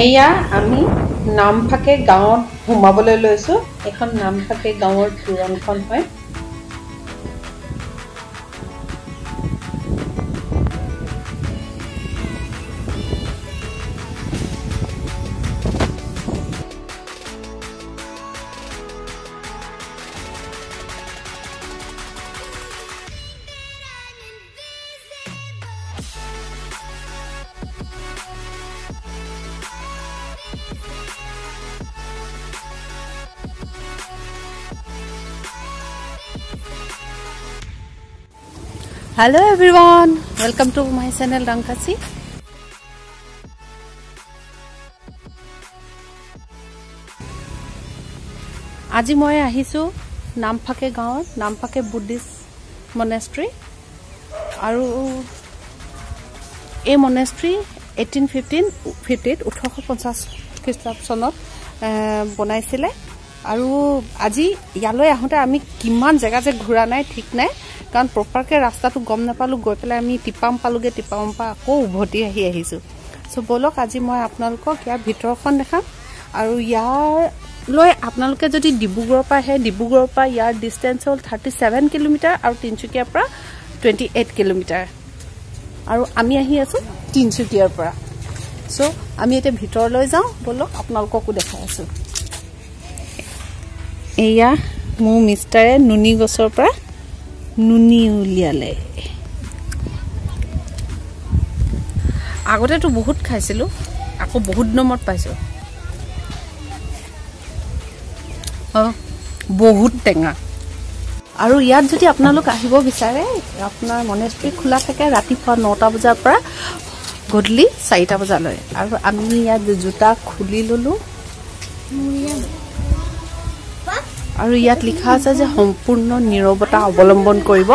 এয়া আমি নামফাকে গাঁৱত সোমাবলৈ লৈছোঁ। এখন নামফাকে গাঁৱৰ তোৰণখন হয়। Hello everyone, welcome to my channel Rankasi. আজি মই আহিছোঁ নামফাকে গাঁৱৰ নামফাকে বুদ্ধিষ্ট মনেষ্ট্ৰী। আৰু এই মনেষ্ট্ৰী এইটিন ফিফটিন ফিফটিত ওঠৰশ পঞ্চাছ খ্ৰীষ্টাব্দ চনত বনাইছিলে। আৰু আজি ইয়ালৈ আহোঁতে আমি কিমান জেগা যে ঘূৰা নাই ঠিক নাই। কাৰণ প্ৰপাৰকৈ ৰাস্তাটো গম নাপালোঁ গৈ পেলাই আমি টিপাম পালোঁগৈ টিপামৰ পৰা আকৌ উভতি আহি আহিছোঁ। চ' ব'লক আজি মই আপোনালোকক ইয়াৰ ভিতৰখন দেখাম। আৰু ইয়াৰলৈ আপোনালোকে যদি ডিব্ৰুগড়ৰ পৰা আহে ডিব্ৰুগড়ৰ পৰা ইয়াৰ ডিষ্টেঞ্চ হ'ল থাৰ্টি ছেভেন কিলোমিটাৰ আৰু তিনিচুকীয়াৰ পৰা টুৱেণ্টি এইট কিলোমিটাৰ আৰু আমি আহি আছোঁ তিনিচুকীয়াৰ পৰা। চ' আমি এতিয়া ভিতৰলৈ যাওঁ। ব'লক আপোনালোককো দেখাই আছোঁ। এয়া মোৰ মিষ্টাৰে নুনি গছৰ পৰা নুনি উলিয়ালে। আগতেতো বহুত খাইছিলোঁ আকৌ বহুত দিনৰ পাইছোঁ। অঁ বহুত টেঙা। আৰু ইয়াত যদি আপোনালোক আহিব বিচাৰে আপোনাৰ মনেষ্ট্ৰী খোলা থাকে ৰাতিপুৱা নটা বজাৰ পৰা গধূলি চাৰিটা বজালৈ। আৰু আমি ইয়াত জোতা খুলি ল'লোঁ। আৰু ইয়াত লিখা আছে যে সম্পূৰ্ণ নিৰৱতা অৱলম্বন কৰিব।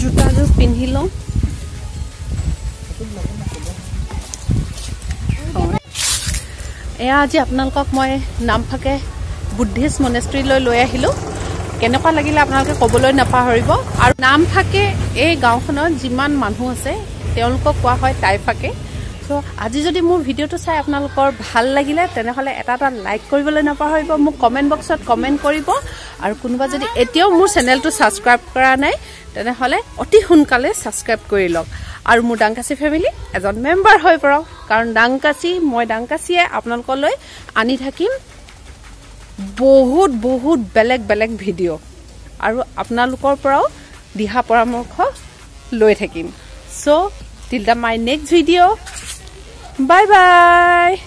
জোতাযোৰ পিন্ধি লওঁ। এয়া আজি আপোনালোকক মই নামফাকে বুদ্ধিষ্ট মনেষ্ট্ৰীলৈ লৈ আহিলোঁ। কেনেকুৱা লাগিলে আপোনালোকে ক'বলৈ নাপাহৰিব। আৰু নামফাকে এই গাঁওখনত যিমান মানুহ আছে তেওঁলোকক কোৱা হয় টাইফাকে। চ' আজি যদি মোৰ ভিডিঅ'টো চাই আপোনালোকৰ ভাল লাগিলে তেনেহ'লে এটা এটা লাইক কৰিবলৈ নাপাহৰিব মোক কমেণ্ট বক্সত কমেণ্ট কৰিব। আৰু কোনোবা যদি এতিয়াও মোৰ চেনেলটো ছাবস্ক্ৰাইব কৰা নাই তেনেহ'লে অতি সোনকালে ছাবস্ক্ৰাইব কৰি লওক। আৰু মোৰ ডাংকাচি ফেমিলি এজন মেম্বাৰ হৈ পৰক। কাৰণ ডাংকাচি মই ডাংকাচিয়ে আপোনালোকলৈ আনি থাকিম বহুত বহুত বেলেগ বেলেগ ভিডিঅ' আৰু আপোনালোকৰ পৰাও দিহা পৰামৰ্শ লৈ থাকিম। So' till the my next video' Bye bye.